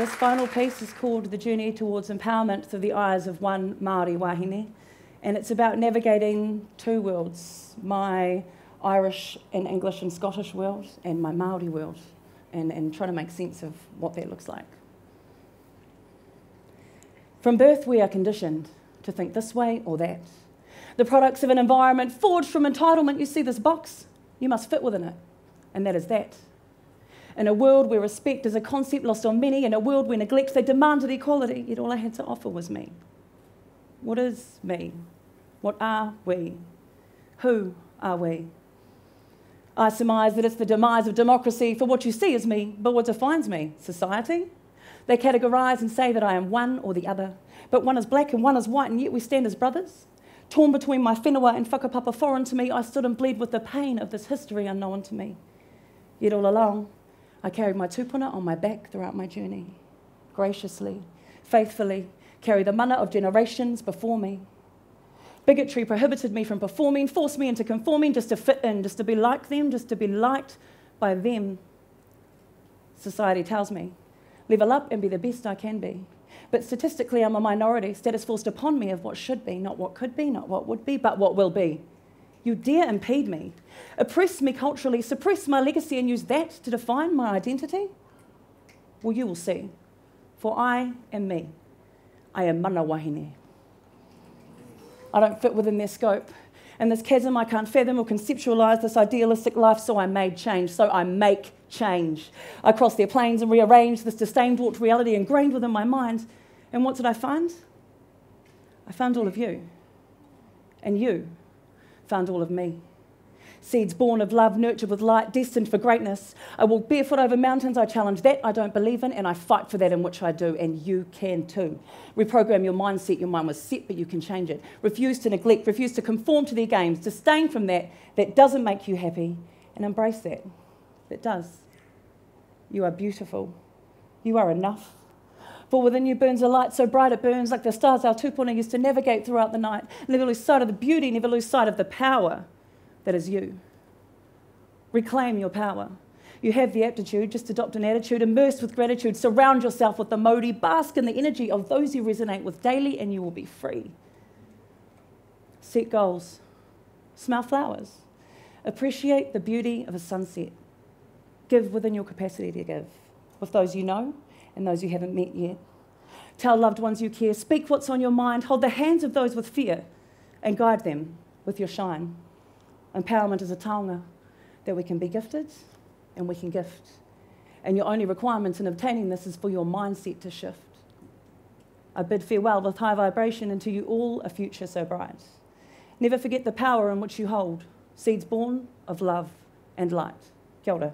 This final piece is called The Journey Towards Empowerment Through the Eyes of One Māori Wahine, and it's about navigating two worlds, my Irish and English and Scottish world and my Māori world, and, and trying to make sense of what that looks like. From birth, we are conditioned to think this way or that. The products of an environment forged from entitlement. You see this box, you must fit within it, and that is that. In a world where respect is a concept lost on many, in a world where neglect, they demanded equality, yet all I had to offer was me. What is me? What are we? Who are we? I surmise that it's the demise of democracy for what you see as me, but what defines me? Society? They categorise and say that I am one or the other, but one is black and one is white, and yet we stand as brothers. Torn between my whenua and whakapapa foreign to me, I stood and bled with the pain of this history unknown to me. Yet all along, I carried my tupuna on my back throughout my journey. Graciously, faithfully, carry the mana of generations before me. Bigotry prohibited me from performing, forced me into conforming just to fit in, just to be like them, just to be liked by them. Society tells me, level up and be the best I can be. But statistically, I'm a minority. Status forced upon me of what should be, not what could be, not what would be, but what will be. You dare impede me, oppress me culturally, suppress my legacy, and use that to define my identity? Well, you will see. For I am me. I am mana wahine. I don't fit within their scope. And this chasm I can't fathom or conceptualize this idealistic life, so I made change. So I make change. I cross their planes and rearrange this disdain dwarfed reality ingrained within my mind. And what did I find? I found all of you. And you found all of me. Seeds born of love, nurtured with light, destined for greatness. I walk barefoot over mountains. I challenge that I don't believe in, and I fight for that in which I do, and you can too. Reprogram your mindset. Your mind was set, but you can change it. Refuse to neglect, refuse to conform to their games, disdain from that that doesn't make you happy, and embrace that that does. You are beautiful. You are enough. For within you burns a light so bright it burns like the stars our tupuna used to navigate throughout the night. Never lose sight of the beauty, never lose sight of the power that is you. Reclaim your power. You have the aptitude, just adopt an attitude, immerse with gratitude, surround yourself with the modi, bask in the energy of those you resonate with daily, and you will be free. Set goals, smell flowers, appreciate the beauty of a sunset, give within your capacity to give with those you know and those you haven't met yet. Tell loved ones you care, speak what's on your mind, hold the hands of those with fear, and guide them with your shine. Empowerment is a taonga that we can be gifted and we can gift. And your only requirement in obtaining this is for your mindset to shift. I bid farewell with high vibration into you all a future so bright. Never forget the power in which you hold, seeds born of love and light. Kia ora.